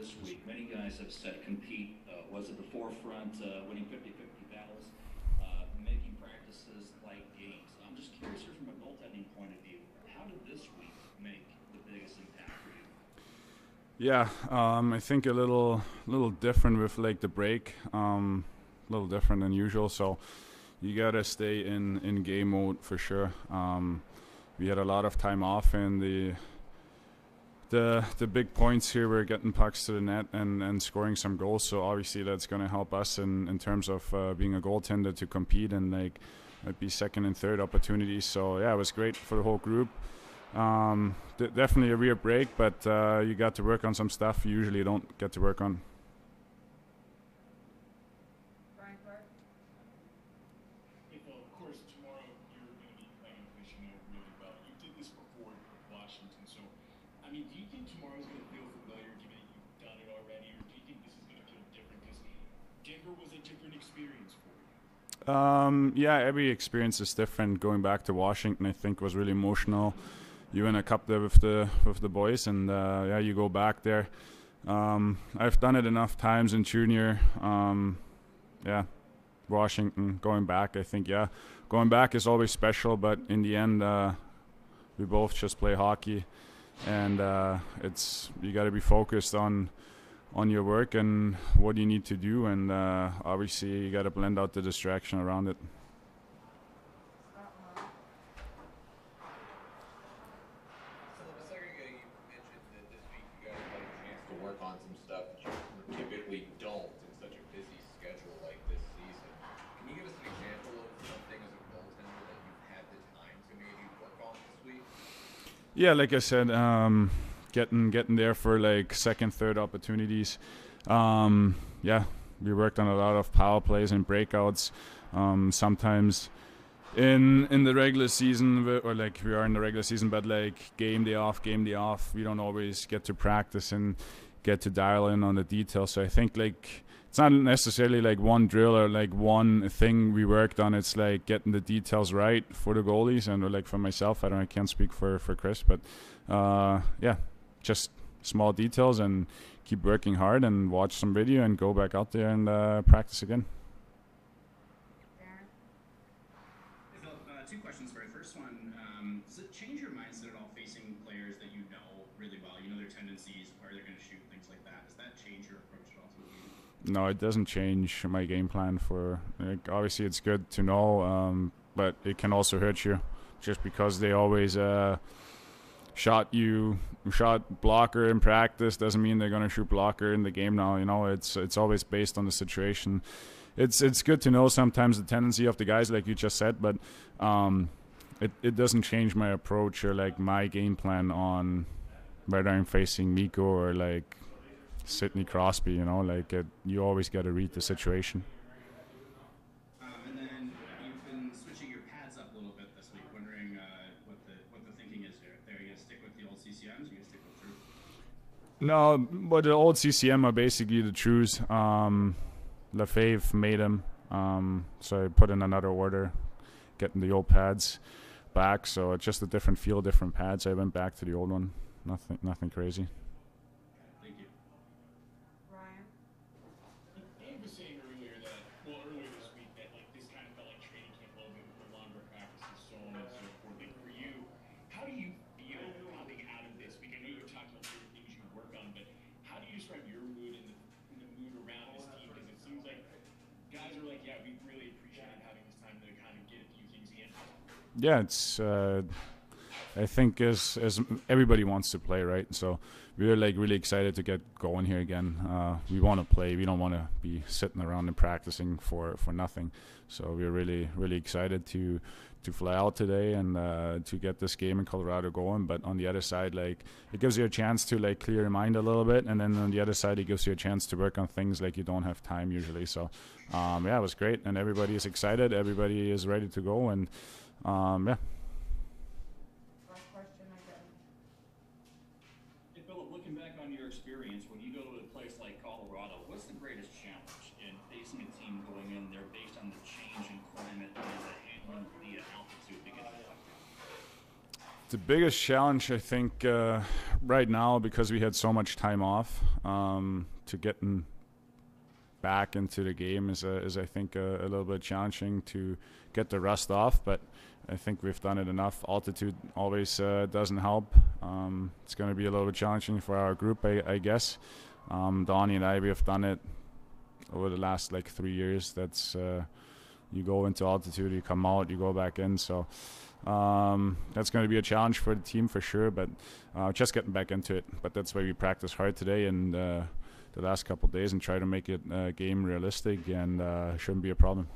this week. Many guys have said compete uh, was at the forefront, uh, winning 50-50 battles, uh, making practices like games. I'm just curious here from a goaltending point of view, how did this week make the biggest impact for you? Yeah, um, I think a little little different with like the break, um, a little different than usual. So you gotta stay in in game mode for sure. Um, we had a lot of time off and the the the big points here were getting pucks to the net and, and scoring some goals. So obviously that's going to help us in, in terms of uh, being a goaltender to compete and like might be second and third opportunities. So yeah, it was great for the whole group. Um, d- definitely a real break, but uh, you got to work on some stuff you usually don't get to work on. Um, yeah, every experience is different. Going back to Washington, I think was really emotional. You win a cup there with the with the boys, and uh, yeah, you go back there. Um, I've done it enough times in junior. Um, yeah, Washington going back. I think yeah, going back is always special, but in the end, uh, we both just play hockey, and uh, it's you got to be focused on on your work and what you need to do, and uh, obviously you got to blend out the distraction around it. Yeah, like I said, um, getting getting there for like second, third opportunities. Um, yeah, we worked on a lot of power plays and breakouts. Um, sometimes in in the regular season, or like we are in the regular season, but like game day off, game day off, we don't always get to practice and get to dial in on the details. So I think like it's not necessarily like one drill or like one thing we worked on. It's like getting the details right for the goalies and like for myself. I don't. I can't speak for for Chris, but uh, yeah, just small details and keep working hard and watch some video and go back out there and uh, practice again. Uh, two questions for you. First one, um, does it change your mindset at all facing players that you know really well? You know their tendencies, where they're going to shoot, things like that. Does that change your approach at all to? No, it doesn't change my game plan for. Like, obviously, it's good to know, um, but it can also hurt you, just because they always. Uh, shot you shot blocker in practice doesn't mean they're going to shoot blocker in the game now you know it's it's always based on the situation it's it's good to know sometimes the tendency of the guys like you just said but um, it, it doesn't change my approach or like my game plan on whether I'm facing Mikko or like Sidney Crosby you know like it, you always got to read the situation and then you've been switching your pads up a little bit this week, wondering what the thinking is here. They're gonna stick with the old CCMs or you stick with truth? No, but the old CCM are basically the trues. Um, Lefebvre made them, um, so I put in another order, getting the old pads back. So it's just a different feel, different pads. I went back to the old one. Nothing, nothing crazy. Yeah, it's. Uh, I think as as everybody wants to play, right? So we're like really excited to get going here again. Uh, we want to play. We don't want to be sitting around and practicing for for nothing. So we're really really excited to to fly out today and uh, to get this game in Colorado going. But on the other side, like it gives you a chance to like clear your mind a little bit, and then on the other side, it gives you a chance to work on things like you don't have time usually. So um, yeah, it was great, and everybody is excited. Everybody is ready to go, and um, yeah. Hey, Philipp, looking back on your experience, when you go to a place like Colorado, what's the greatest challenge in facing a team going in there based on the change the biggest challenge I think uh, right now because we had so much time off um, to getting back into the game is, uh, is I think uh, a little bit challenging to get the rust off, but I think we've done it enough. Altitude always uh, doesn't help. Um, it's going to be a little bit challenging for our group, I, I guess. Um, Donnie and I we have done it over the last like three years. That's uh, you go into altitude, you come out, you go back in. So um, that's going to be a challenge for the team for sure. But uh, just getting back into it. But that's why we practice hard today and uh, the last couple days and try to make it uh, game realistic and uh, shouldn't be a problem.